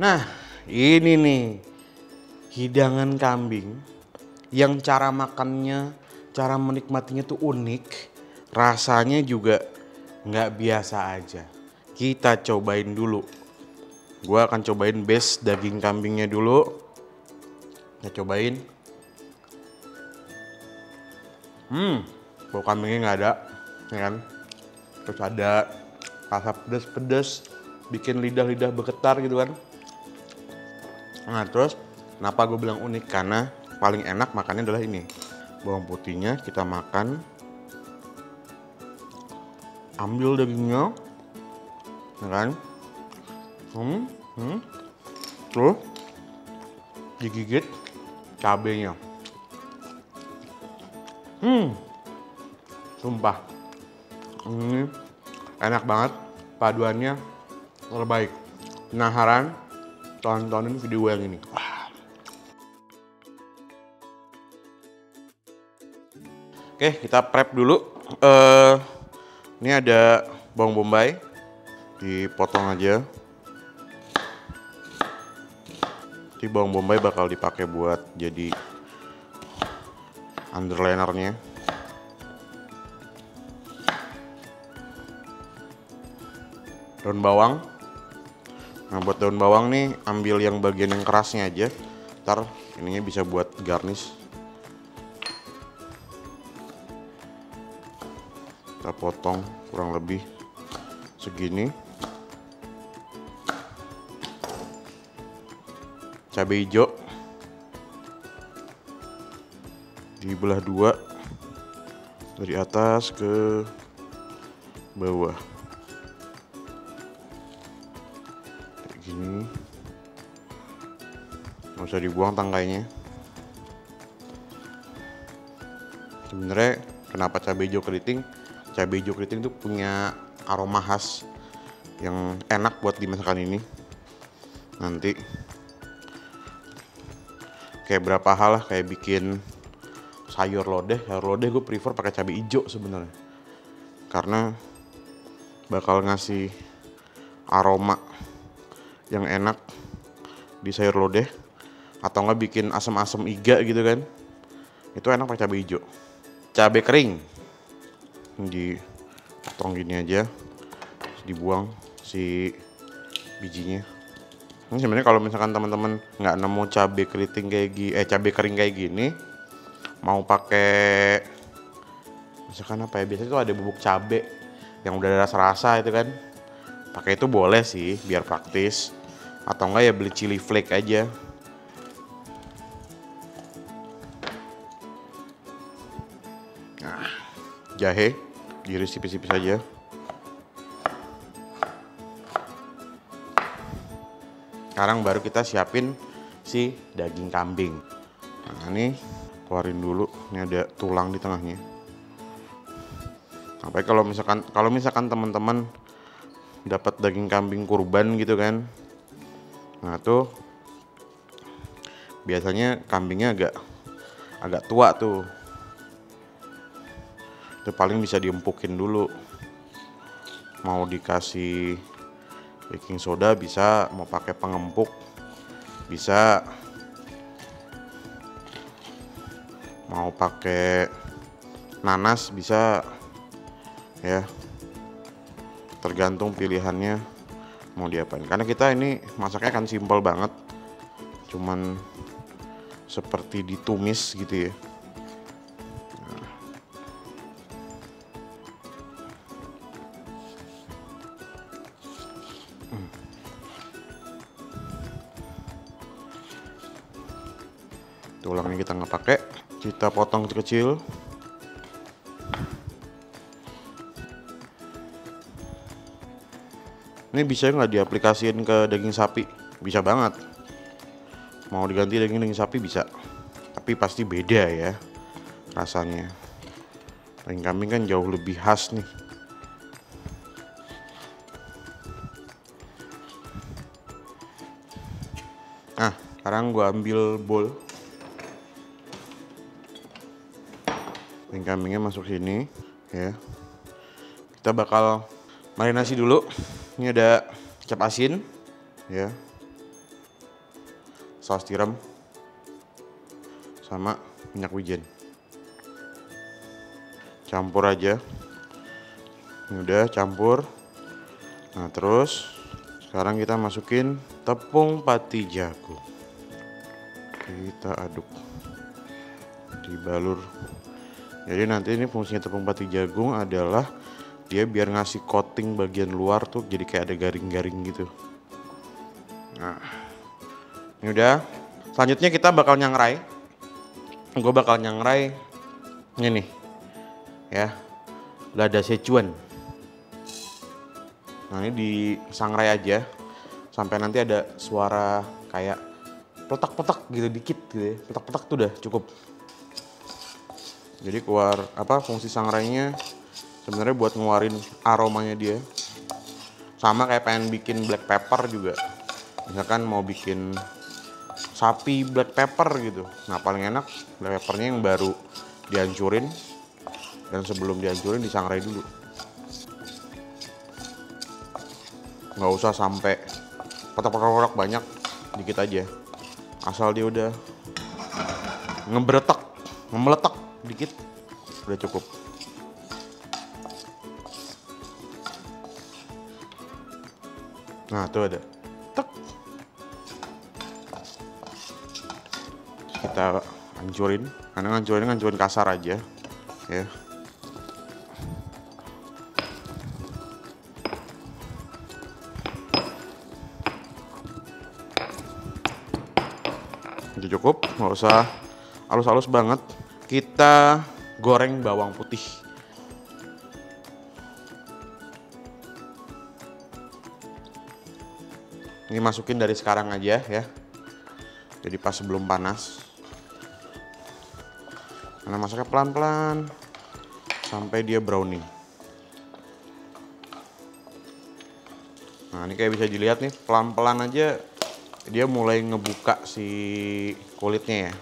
Nah, ini nih hidangan kambing yang cara makannya, cara menikmatinya tuh unik, rasanya juga nggak biasa aja. Kita cobain dulu. Gua akan cobain base daging kambingnya dulu. Kita cobain. Hmm, bau kambingnya nggak ada, ya kan? Terus ada rasa pedas-pedas, bikin lidah-lidah bergetar gitu kan. Nah terus kenapa gue bilang unik? Karena paling enak makannya adalah ini. Bawang putihnya kita makan. Ambil dagingnya. Ya kan? Hmm, hmm. terus digigit cabenya. Hmm. Sumpah. Ini enak banget. Paduannya terbaik. Penasaran tontonin video yang ini. Oke, kita prep dulu. Uh, ini ada bawang bombay, dipotong aja. Jadi bawang bombay bakal dipakai buat jadi underlinernya. Daun bawang, Nah buat daun bawang nih ambil yang bagian yang kerasnya aja. Ntar ininya bisa buat garnish. Kita potong kurang lebih segini. Cabai hijau dibelah dua dari atas ke bawah. Gini. Nggak usah dibuang tangkainya sebenarnya kenapa cabai hijau keriting? Cabai hijau keriting itu punya aroma khas yang enak buat dimasakan ini. Nanti. Kayak berapa hal lah kayak bikin sayur lodeh. Sayur lodeh gue prefer pakai cabai hijau sebenarnya. Karena bakal ngasih aroma yang enak di sayur lodeh atau enggak bikin asam-asam iga gitu kan. Itu enak pakai cabai hijau. Cabai kering. Dipotong gini aja dibuang si bijinya. Ini sebenarnya kalau misalkan teman-teman nggak nemu cabai keriting kayak gini eh cabai kering kayak gini mau pakai misalkan apa ya biasanya tuh ada bubuk cabai yang udah ada rasa-rasa itu kan pakai itu boleh sih biar praktis. Atau enggak ya beli chili flake aja. Nah jahe diiris tipis-tipis aja. Sekarang baru kita siapin si daging kambing. Nah ini keluarin dulu. Ini ada tulang di tengahnya. Sampai kalau misalkan kalau misalkan teman-teman dapat daging kambing kurban gitu kan Nah tuh biasanya kambingnya agak agak tua tuh. Itu paling bisa diempukin dulu. Mau dikasih baking soda bisa, mau pakai pengempuk bisa. Mau pakai nanas bisa ya. Tergantung pilihannya mau diapain. Karena kita ini masaknya kan simpel banget. Cuman seperti ditumis gitu ya. Tulangnya kita nggak pakai. Kita potong kecil-kecil Ini bisa nggak diaplikasiin ke daging sapi? Bisa banget. Mau diganti daging daging sapi bisa. Tapi pasti beda ya rasanya. Daging kambing kan jauh lebih khas nih. Nah, sekarang gue ambil bowl. Daging kambingnya masuk sini, ya. Kita bakal marinasi dulu ini ada kecap asin ya. Saus tiram sama minyak wijen. Campur aja. Ini udah campur. Nah terus sekarang kita masukin tepung pati jagung. Kita aduk dibalur jadi nanti ini fungsinya tepung pati jagung adalah dia biar ngasih coating bagian luar tuh jadi kayak ada garing-garing gitu. Nah ini udah. Selanjutnya kita bakal nyangrai. Gue bakal nyangrai ini nih ya. Lada secuan nah ini disangrai aja. Sampai nanti ada suara kayak petak-petak gitu dikit gitu ya. Petak-petak tuh udah cukup. Jadi keluar apa fungsi sangrainya sebenarnya buat ngeluarin aromanya dia. Sama kayak pengen bikin black pepper juga. Misalkan mau bikin sapi black pepper gitu. Nah paling enak black peppernya yang baru dihancurin. Dan sebelum dihancurin disangrai dulu. Nggak usah sampai petak-petak banyak. Dikit aja. Asal dia udah ngebretek ngemeletak dikit udah cukup nah tuh ada. Tek. Kita hancurin karena hancurin hancurin kasar aja. Ya. Itu cukup. Nggak usah halus-halus banget. Kita goreng bawang putih ini masukin dari sekarang aja ya jadi pas sebelum panas karena masaknya pelan-pelan sampai dia browning nah ini kayak bisa dilihat nih pelan-pelan aja dia mulai ngebuka si kulitnya ya.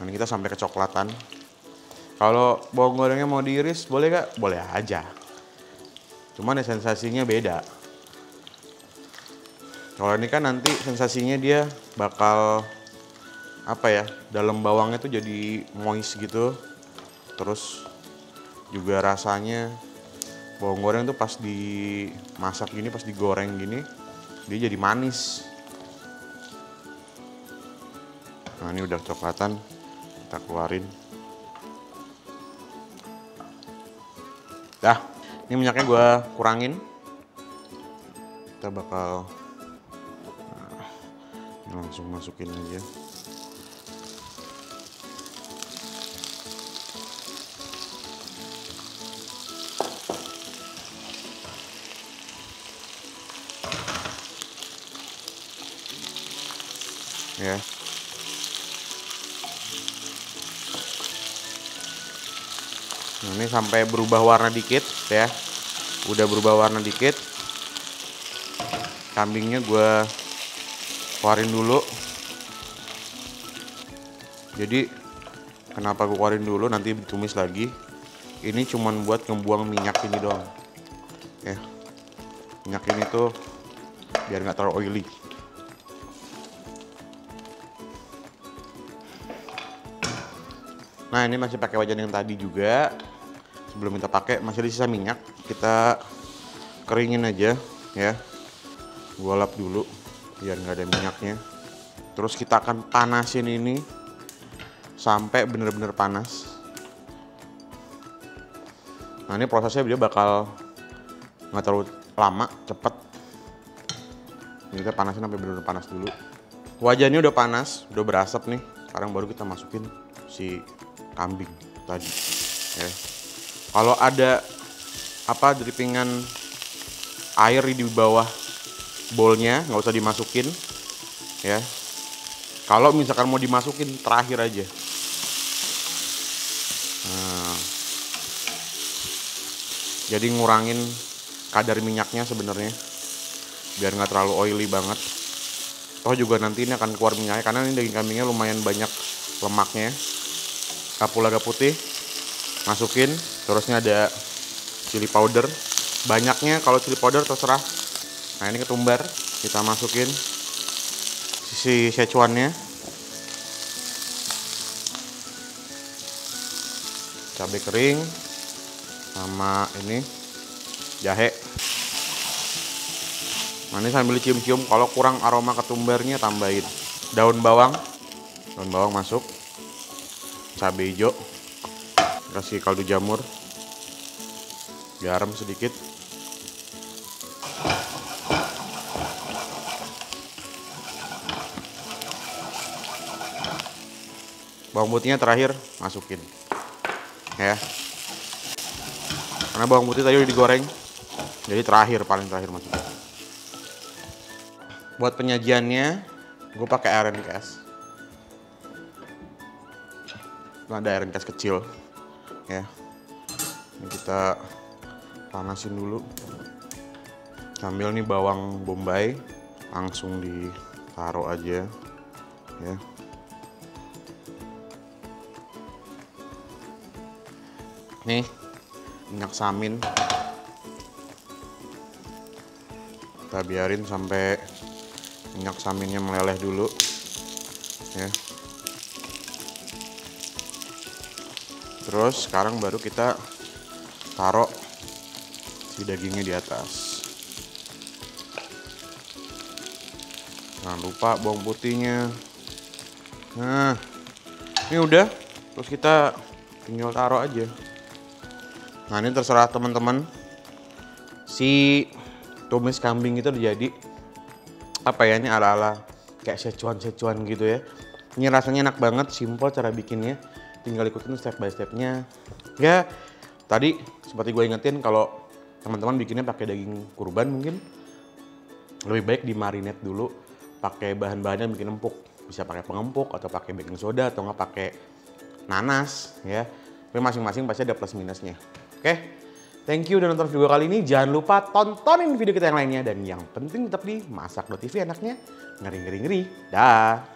Nah, kita sampai kecoklatan. Kalau bawang gorengnya mau diiris, boleh gak? Boleh aja. Cuman ya sensasinya beda. Kalau ini kan nanti sensasinya dia bakal apa ya? Dalam bawangnya tuh jadi moist gitu. Terus juga rasanya bawang goreng tuh pas dimasak gini, pas digoreng gini, dia jadi manis. Nah ini udah coklatan, kita keluarin. Dah, ini minyaknya gue kurangin. Kita bakal langsung masukin aja. Ya. Nah, ini sampai berubah warna dikit ya. Udah berubah warna dikit. Kambingnya gue keluarin dulu. Jadi kenapa gue keluarin dulu nanti ditumis lagi. Ini cuman buat ngebuang minyak ini doang. Ya. Minyak ini tuh biar nggak terlalu oily. Nah ini masih pakai wajan yang tadi juga sebelum kita pakai masih ada sisa minyak kita keringin aja ya gua lap dulu biar nggak ada minyaknya. Terus kita akan panasin ini sampai bener-bener panas. Nah ini prosesnya dia bakal nggak terlalu lama cepet. Ini kita panasin sampai bener-bener panas dulu. Wajannya udah panas udah berasap nih. Sekarang baru kita masukin si kambing tadi ya. Kalau ada apa drippingan air di bawah bowlnya nggak usah dimasukin ya. Kalau misalkan mau dimasukin terakhir aja. Nah, jadi ngurangin kadar minyaknya sebenarnya biar nggak terlalu oily banget. Toh juga nanti ini akan keluar minyaknya karena ini daging kambingnya lumayan banyak lemaknya. Kapulaga putih masukin terusnya ada chili powder. Banyaknya kalau chili powder terserah nah ini ketumbar kita masukin si Szechuannya. Cabai kering sama ini jahe. Nah ini sambil cium-cium, kalau kurang aroma ketumbarnya tambahin daun bawang, daun bawang masuk, cabai hijau, kasih kaldu jamur, garam sedikit, bawang putihnya terakhir masukin. Ya. Karena bawang putih tadi udah digoreng jadi terakhir paling terakhir masukin buat penyajiannya gue pakai iron cast ada iron cast kecil ya. Ini kita panasin dulu. Sambil nih bawang bombay langsung ditaruh aja ya nih minyak samin. Kita biarin sampai minyak saminnya meleleh dulu ya. Terus sekarang baru kita taruh si dagingnya di atas. Jangan lupa bawang putihnya. Nah ini udah. Terus kita tinggal taruh aja nah ini terserah teman-teman si tumis kambing itu jadi apa ya ini ala-ala kayak secuan-secuan gitu ya. Ini rasanya enak banget, simple cara bikinnya. Tinggal ikutin step by stepnya. Ya tadi seperti gue ingetin kalau teman-teman bikinnya pakai daging kurban mungkin lebih baik dimarinate dulu pakai bahan-bahan yang bikin empuk. Bisa pakai pengempuk atau pakai baking soda atau nggak pakai nanas ya. Tapi masing-masing pasti ada plus minusnya. Oke? Thank you udah nonton video kali ini. Jangan lupa tontonin video kita yang lainnya. Dan yang penting tetap di Masak TV anaknya ngeri-ngeri-ngeri. Dah.